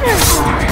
Yeah.